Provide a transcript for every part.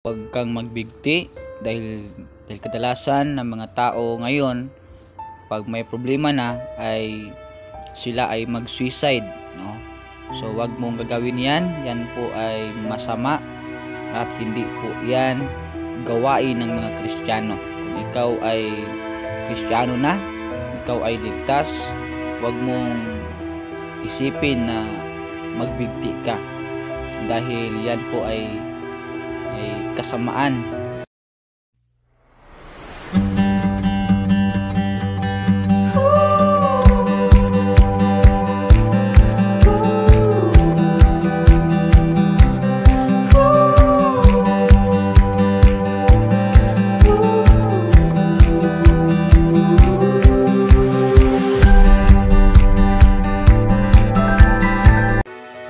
Huwag kang magbigti dahil dahil kadalasan ng mga tao ngayon pag may problema na ay sila ay mag-suicide, no? So wag mong gagawin 'yan. Yan po ay masama at hindi po 'yan gawain ng mga Kristiyano. Kung ikaw ay Kristiyano na, ikaw ay ligtas, wag mong isipin na magbigti ka dahil yan po ay ay kasamaan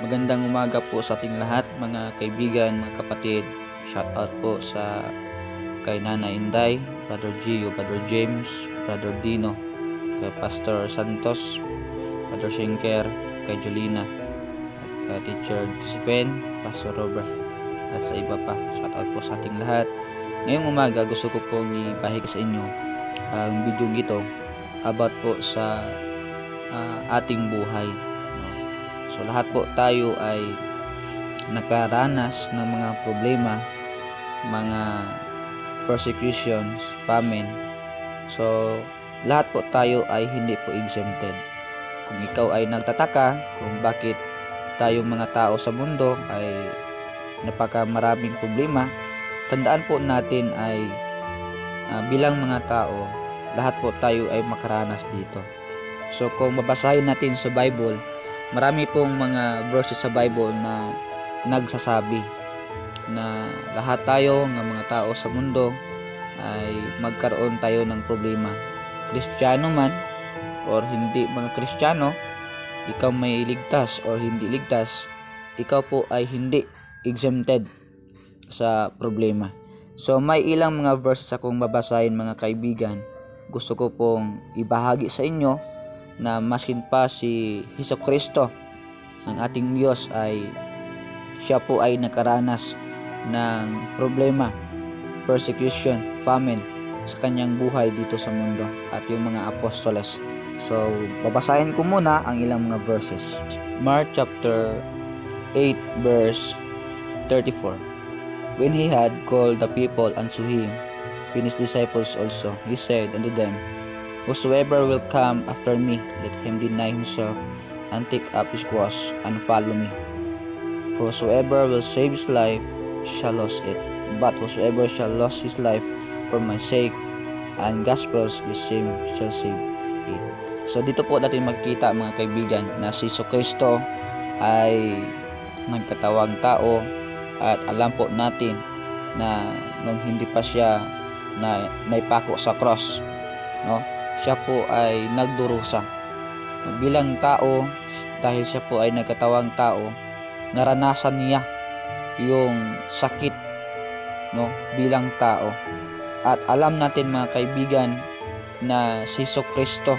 Magandang umaga po sa ating lahat mga kaibigan, mga kapatid. Shout out po sa kay Nana Inday, Brother Gio, Brother James, Brother Dino, kay Pastor Santos, Brother Shinker, kay Jolina, at kay Teacher Josephine, Pastor Robert, at sa iba pa. Shout out po sa ating lahat. Ngayong umaga gusto ko pong ibahig sa inyo ang video ito about po sa ah, ating buhay. So lahat po tayo ay nakaranas ng mga problema, mga persecutions, famine. So lahat po tayo ay hindi po exempted. Kung ikaw ay nagtataka kung bakit tayong mga tao sa mundo ay napaka maraming problema, tandaan po natin ay ah, bilang mga tao, lahat po tayo ay makaranas dito. So kung babasahin natin sa Bible, marami pong mga verses sa Bible na nagsasabi na lahat tayo ng mga tao sa mundo ay magkaroon tayo ng problema. Kristiyano man or hindi mga Kristiyano, ikaw may ligtas or hindi ligtas, ikaw po ay hindi exempted sa problema. So may ilang mga verses akong babasahin mga kaibigan. Gusto ko pong ibahagi sa inyo na maskin pa si Hesus Kristo ang ating Diyos ay siya po ay nakaranas ng problema, persecution, famine sa kanyang buhay dito sa mundo at yung mga apostoles. So, babasahin ko muna ang ilang mga verses. Mark chapter 8 verse 34. When he had called the people unto him, and his disciples also, he said unto them, Whosoever will come after me, let him deny himself, and take up his cross, and follow me. For whosoever will save his life shall lose it, but whosoever shall lose his life for my sake and gospel's the same shall save it. So dito po natin magkita mga kaibigan na si Iso Kristo ay nagkatawang tao at alam po natin na nung hindi pa siya na naipako sa cross no? Siya po ay nagdurusa. Bilang tao dahil siya po ay nagkatawang tao naranasan niya yung sakit no bilang tao at alam natin mga kaibigan na si Hesus Kristo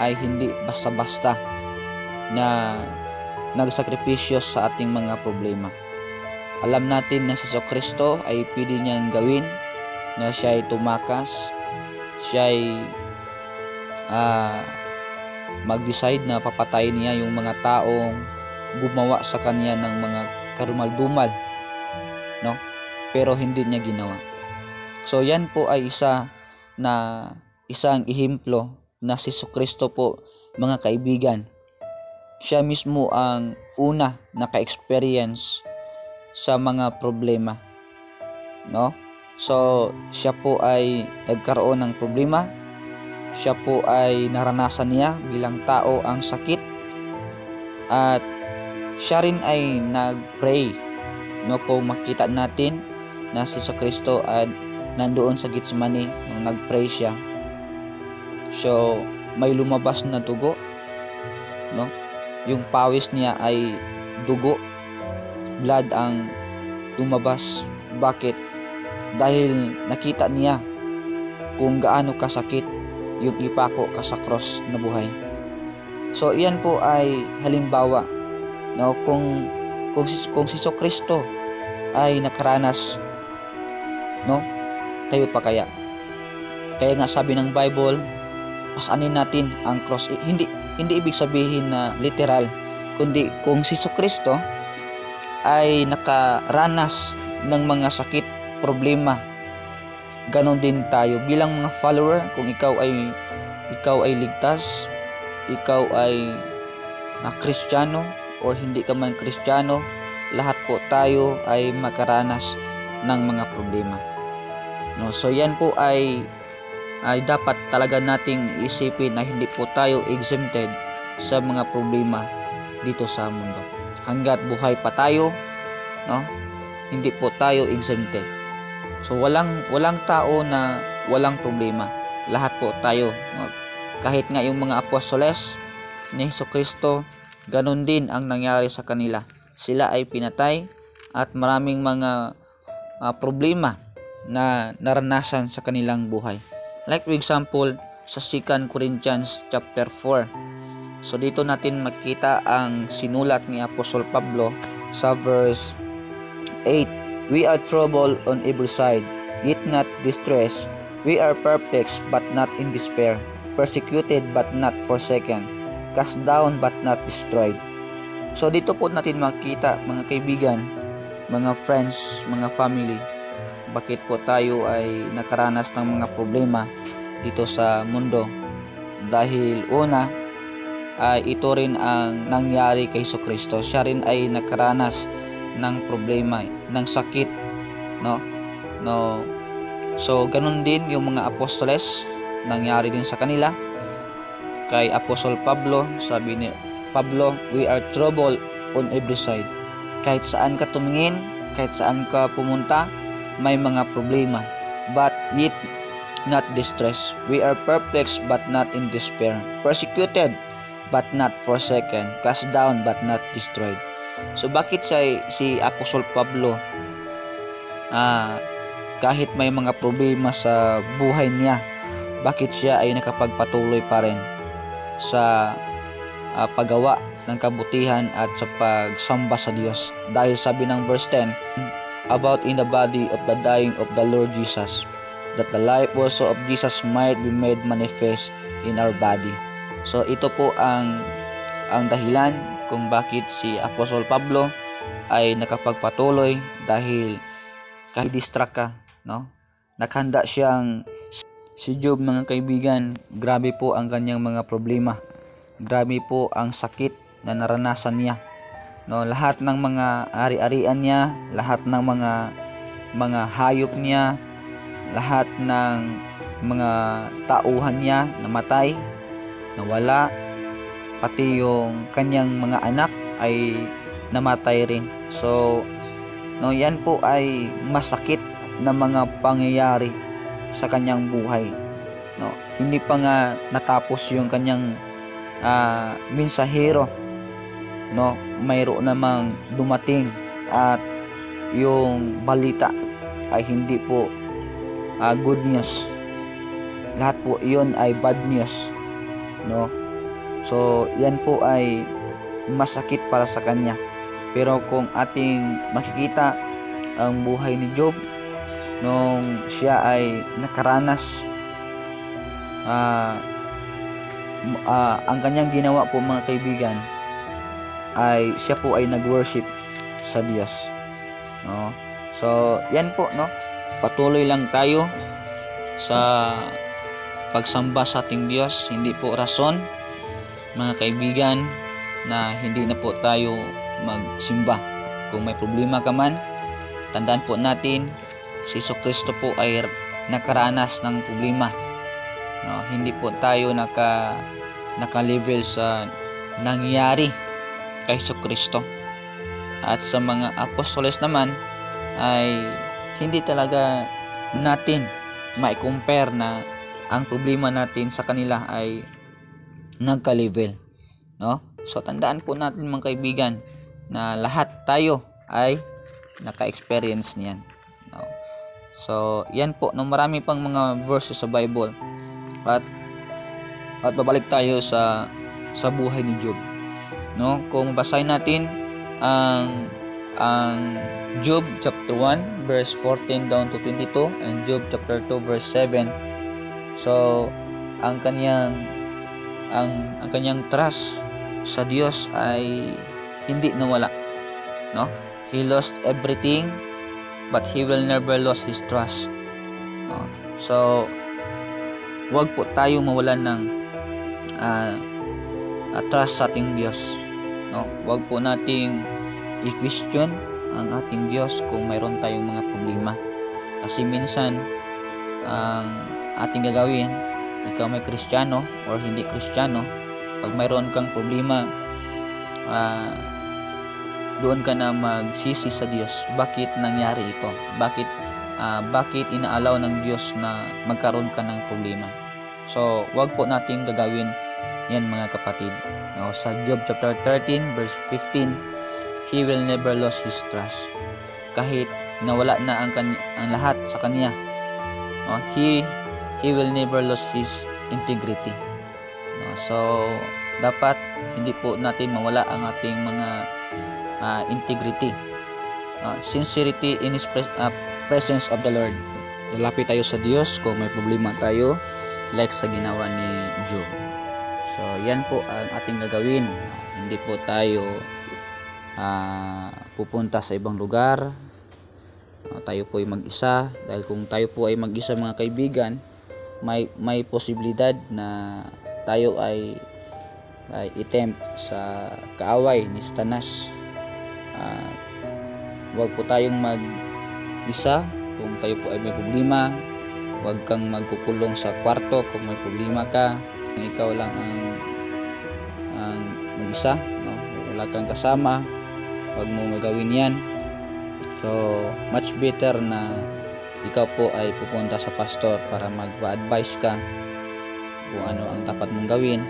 ay hindi basta-basta na nagsakripisyo sa ating mga problema. Alam natin na si Hesus Kristo ay pwede niyang gawin na siya ay tumakas, siya ay ah, mag-decide na papatayin niya yung mga taong gumawa sa kanya ng mga karumal-dumal no? Pero hindi niya ginawa. So yan po ay isa na isang ehemplo na si Kristo po mga kaibigan. Siya mismo ang una naka-experience sa mga problema no? So siya po ay nagkaroon ng problema. Siya po ay naranasan niya bilang tao ang sakit. At siya rin ay nag-pray no kung makita natin na si sa Kristo ay nandoon sa Gethsemane nung nag-pray siya. So may lumabas na dugo no? Yung pawis niya ay dugo. Blood ang lumabas. Bakit? Dahil nakita niya kung gaano kasakit yung ipako ka sa cross na buhay. So iyan po ay halimbawa no kung kung kung si Kristo ay nakaranas no? Tayo pa kaya. Kaya nga sabi ng Bible, pasanin natin ang cross. Eh, hindi hindi ibig sabihin na literal, kundi kung si Kristo ay nakaranas ng mga sakit, problema, ganon din tayo bilang mga follower kung ikaw ay ikaw ay ligtas, ikaw ay na kristyano o hindi ka man kristyano, lahat po tayo ay makaranas ng mga problema. No, so yan po ay ay dapat talaga nating isipin na hindi po tayo exempted sa mga problema dito sa mundo. Hanggat buhay pa tayo, no? Hindi po tayo exempted. So walang walang tao na walang problema. Lahat po tayo. No? Kahit nga yung mga apostoles ni Hesus Kristo, ganun din ang nangyari sa kanila. Sila ay pinatay at maraming mga uh, problema na naranasan sa kanilang buhay. Like for example, sa 2 Corinthians chapter 4. So dito natin makita ang sinulat ni Apostol Pablo sa verse 8. We are troubled on every side, yet not distressed. We are perplexed but not in despair, persecuted but not forsaken, cast down but not destroyed. So dito po natin makita mga kaibigan, mga friends, mga family, bakit po tayo ay nakaranas ng mga problema dito sa mundo. Dahil una, ay ito rin ang nangyari kay Kristo. Siya rin ay nakaranas ng problema, ng sakit, no? No. So ganun din yung mga apostoles, nangyari din sa kanila. Kay Apostol Pablo, sabi ni Pablo, we are troubled on every side. Kahit saan ka tumingin, kahit saan ka pumunta, may mga problema, but yet not distressed. We are perplexed but not in despair, persecuted but not forsaken, cast down but not destroyed. So bakit si, si Apostol Pablo ah, kahit may mga problema sa buhay niya, bakit siya ay nakapagpatuloy pa rin sa uh, paggawa ng kabutihan at sa pagsamba sa Diyos? Dahil sabi ng verse 10, about in the body of the dying of the Lord Jesus, that the life also of Jesus might be made manifest in our body. So ito po ang ang dahilan kung bakit si Apostol Pablo ay nakapagpatuloy dahil kahit distract ka, no? Naghanda siyang si Job mga kaibigan, grabe po ang kanyang mga problema. Grabe po ang sakit na naranasan niya. No lahat ng mga ari-arian niya lahat ng mga mga hayop niya lahat ng mga tauhan niya namatay nawala pati yung kanyang mga anak ay namatay rin. So no yan po ay masakit na mga pangyayari sa kanyang buhay no? Hindi pa nga natapos yung kanyang uh, mensahero no? Mayroon namang dumating at yung balita ay hindi po uh, good news. Lahat po iyon ay bad news no? So yan po ay masakit para sa kanya. Pero kung ating makikita ang buhay ni Job nung siya ay nakaranas uh, uh, ang kanyang ginawa po mga kaibigan ay siya po ay nag-worship sa Diyos. No? So, yan po, no? Patuloy lang tayo sa pagsamba sa ating Diyos. Hindi po rason, mga kaibigan, na hindi na po tayo magsimba. Kung may problema ka man, tandaan po natin, si Iso Kristo po ay nakaranas ng problema. No, hindi po tayo naka naka-level sa nangyari kay Kristo. At sa mga apostoles naman ay hindi talaga natin mai-compare na ang problema natin sa kanila ay nagka-level. No? So tandaan po natin mga kaibigan na lahat tayo ay naka-experience niyan. No? So yan po, no, marami pang mga verses sa Bible. At at babalik tayo sa sa buhay ni Job no kung basahin natin ang ang Job chapter 1 verse 14 down to 22 and Job chapter 2 verse 7. So, ang kanyang ang ang kanyang trust sa Diyos ay hindi nawala, no? He lost everything but he will never lose his trust. No? So, wag po tayo mawalan ng uh, uh, trust sa ating Diyos. No? Wag po nating i-question ang ating Diyos kung mayroon tayong mga problema. Kasi minsan, ang ating gagawin, ikaw may kristyano or hindi kristyano, pag mayroon kang problema, uh, doon ka na magsisi sa Diyos. Bakit nangyari ito? Bakit uh, bakit inaalaw ng Diyos na magkaroon ka ng problema? So, wag po nating gagawin yan mga kapatid. No, sa Job chapter 13 verse 15, he will never lose his trust. Kahit nawala na ang, kanya, ang lahat sa kanya, no, he, he will never lose his integrity. No, so, dapat hindi po natin mawala ang ating mga uh, integrity. Uh, sincerity in His pre- uh, presence of the Lord. Lalapit tayo sa Diyos kung may problema tayo like sa ginawa ni Job. So, yan po ang ating gagawin. Hindi po tayo uh, pupunta sa ibang lugar uh, tayo po ay mag-isa dahil kung tayo po ay mag-isa mga kaibigan may may posibilidad na tayo ay ay itempt sa kaaway ni Stanas uh, wag po tayong mag-isa kung tayo po ay may problema wag kang magkukulong sa kwarto kung may problema ka ikaw lang ang ang mag-isa no? wala kang kasama Huwag mo gagawin yan. So, much better na ikaw po ay pupunta sa pastor para magpa-advise ka kung ano ang dapat mong gawin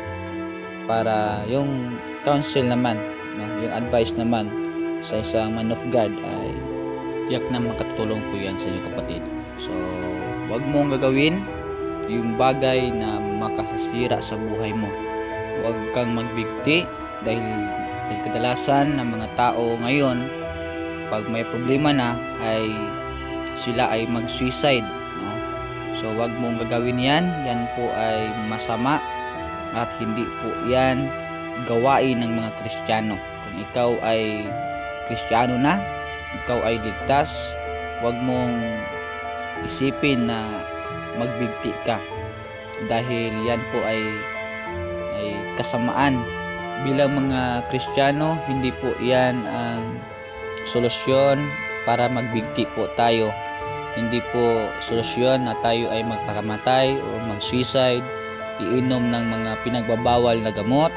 para yung counsel naman, no, yung advice naman sa isang man of God ay tiyak na makatulong po yan sa inyo kapatid. So, wag mong gagawin yung bagay na makasasira sa buhay mo. Huwag kang magbigti dahil dahil kadalasan ng mga tao ngayon, pag may problema na, ay sila ay mag-suicide. No? So, wag mong gagawin yan. Yan po ay masama at hindi po yan gawain ng mga Kristiyano. Kung ikaw ay Kristiyano na, ikaw ay ligtas, wag mong isipin na magbigti ka dahil yan po ay ay kasamaan bilang mga Kristiyano, hindi po iyan ang solusyon para magbigti po tayo. Hindi po solusyon na tayo ay magpakamatay o mag-suicide, iinom ng mga pinagbabawal na gamot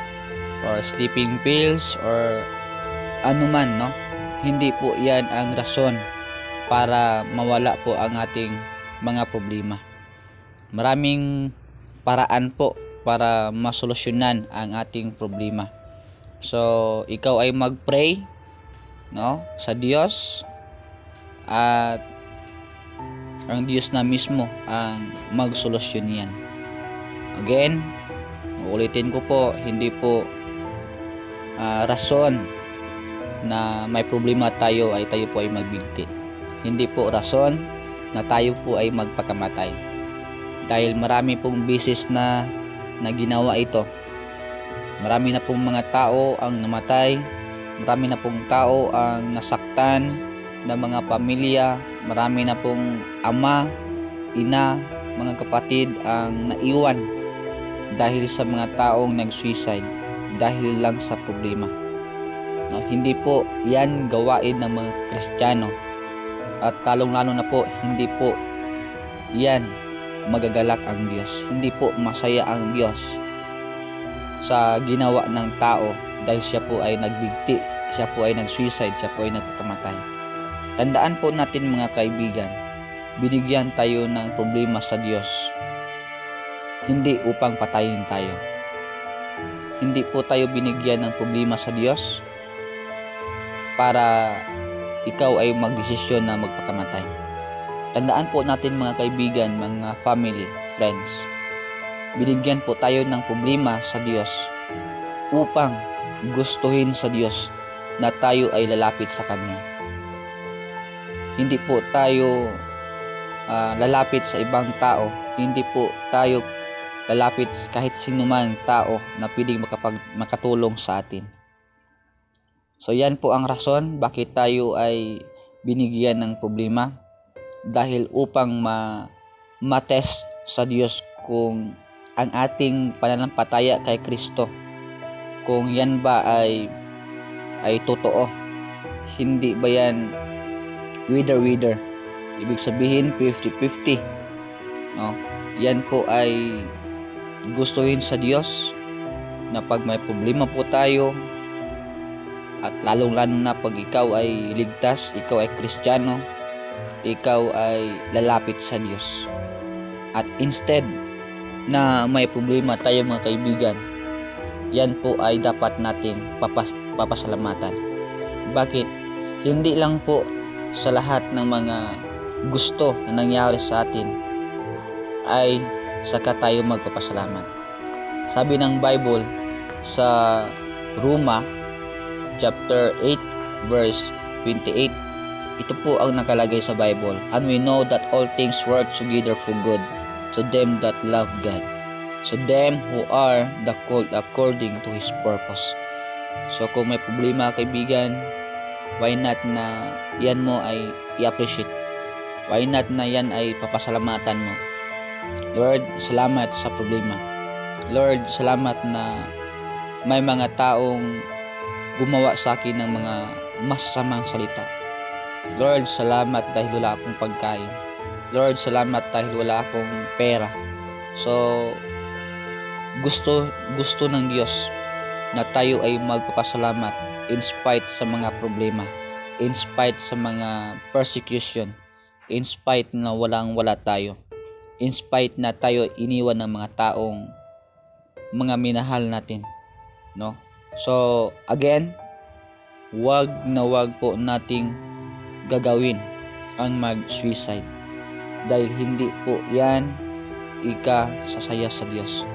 or sleeping pills or anuman, no? Hindi po iyan ang rason para mawala po ang ating mga problema. Maraming paraan po para masolusyonan ang ating problema. So, ikaw ay mag-pray no, sa Diyos at ang Diyos na mismo ang magsolusyon niyan. Again, ulitin ko po, hindi po uh, rason na may problema tayo ay tayo po ay magbigti. Hindi po rason na tayo po ay magpakamatay. Dahil marami pong bisis na na ginawa ito. Marami na pong mga tao ang namatay, marami na pong tao ang nasaktan ng mga pamilya, marami na pong ama, ina, mga kapatid ang naiwan dahil sa mga taong nag-suicide dahil lang sa problema. Hindi po yan gawain ng mga Kristiyano at talong-lalo na po hindi po yan magagalak ang Diyos. Hindi po masaya ang Diyos sa ginawa ng tao dahil siya po ay nagbigti, siya po ay nag-suicide, siya po ay nagkamatay. Tandaan po natin mga kaibigan, binigyan tayo ng problema sa Diyos hindi upang patayin tayo. Hindi po tayo binigyan ng problema sa Diyos para ikaw ay magdesisyon na magpakamatay. Tandaan po natin mga kaibigan, mga family, friends. Binigyan po tayo ng problema sa Diyos upang gustuhin sa Diyos na tayo ay lalapit sa Kanya. hindi po tayo uh, lalapit sa ibang tao. Hindi po tayo lalapit kahit sino man tao na pwedeng makapag, makatulong sa atin. So yan po ang rason bakit tayo ay binigyan ng problema dahil upang ma matest sa Diyos kung ang ating pananampalataya kay Kristo kung yan ba ay ay totoo hindi ba yan wither wither ibig sabihin 50-50 no? Yan po ay gustuhin sa Diyos na pag may problema po tayo at lalong lalo na pag ikaw ay ligtas, ikaw ay kristyano, ikaw ay lalapit sa Diyos. At instead na may problema tayo mga kaibigan, yan po ay dapat nating papas papasalamatan. Bakit? Hindi lang po sa lahat ng mga gusto na nangyari sa atin ay saka tayo magpapasalamat. Sabi ng Bible sa Roma chapter 8 verse 28. Ito po ang nakalagay sa Bible. And we know that all things work together for good to them that love God. To them who are the called according to His purpose. So kung may problema kaibigan, why not na yan mo ay i-appreciate? Why not na yan ay papasalamatan mo? Lord, salamat sa problema. Lord, salamat na may mga taong gumawa sa akin ng mga masasamang salita. Lord, salamat dahil wala akong pagkain. Lord, salamat dahil wala akong pera. So, gusto, gusto ng Diyos na tayo ay magpapasalamat in spite sa mga problema, in spite sa mga persecution, in spite na walang wala tayo, in spite na tayo iniwan ng mga taong mga minahal natin. No? So, again, wag na wag po nating gagawin ang mag-suicide. Dahil hindi po yan ika sasaya sa Diyos.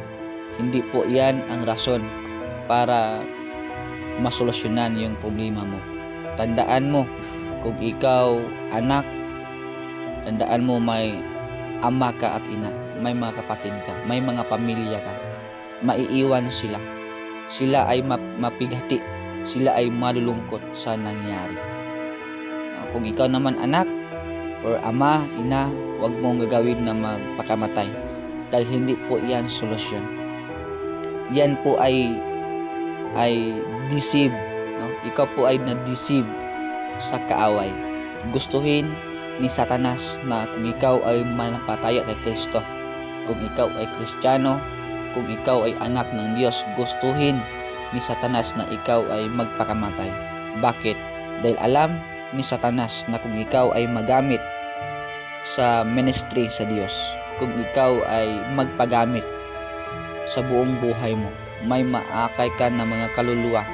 Hindi po yan ang rason para masolusyonan yung problema mo. Tandaan mo, kung ikaw anak, tandaan mo may ama ka at ina, may mga kapatid ka, may mga pamilya ka, maiiwan sila sila ay mapigati, sila ay malulungkot sa nangyari. Ah, kung ikaw naman anak or ama, ina, huwag mong gagawin na magpakamatay dahil hindi po yan solusyon. Yan po ay ay deceive, no? Ikaw po ay na-deceive sa kaaway. Gustuhin ni Satanas na kung ikaw ay manapataya kay Kristo, kung ikaw ay Kristiyano, kung ikaw ay anak ng Diyos, gustuhin ni Satanas na ikaw ay magpakamatay. Bakit? Dahil alam ni Satanas na kung ikaw ay magamit sa ministry sa Diyos, kung ikaw ay magpagamit sa buong buhay mo, may maakay ka na mga kaluluwa,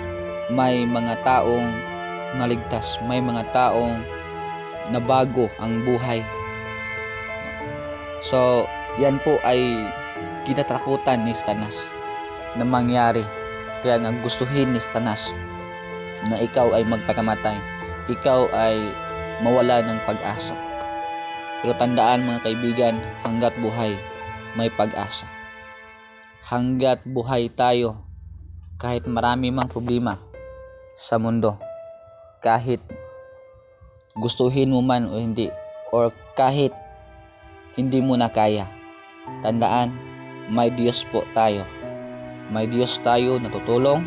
may mga taong naligtas, may mga taong nabago ang buhay. So, yan po ay kinatakutan ni Satanas na mangyari. Kaya nga gustuhin ni Satanas na ikaw ay magpakamatay. Ikaw ay mawala ng pag-asa. Pero tandaan mga kaibigan, hanggat buhay, may pag-asa. Hanggat buhay tayo, kahit marami mang problema sa mundo, kahit gustuhin mo man o hindi, or kahit hindi mo na kaya, tandaan, may Diyos po tayo. May Diyos tayo na tutulong,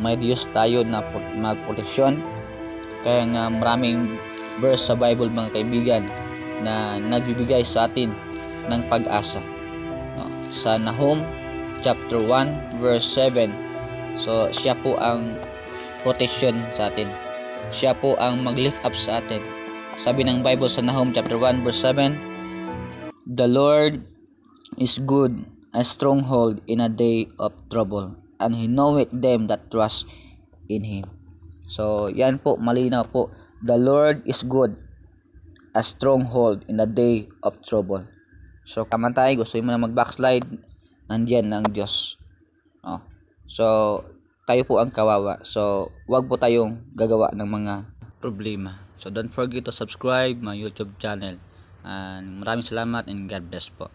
may Diyos tayo na magproteksyon. Kaya nga maraming verse sa Bible mga kaibigan na nagbibigay sa atin ng pag-asa. Sa Nahum chapter 1 verse 7. So siya po ang protection sa atin. Siya po ang mag-lift up sa atin. Sabi ng Bible sa Nahum chapter 1 verse 7, The Lord is good a stronghold in a day of trouble, and he knoweth them that trust in him. So, yan po, malinaw po. The Lord is good, a stronghold in a day of trouble. So, kamantay, gusto mo na mag-backslide, nandiyan ng Diyos. Oh. So, tayo po ang kawawa. So, wag po tayong gagawa ng mga problema. So don't forget to subscribe my YouTube channel. And maraming salamat and God bless po.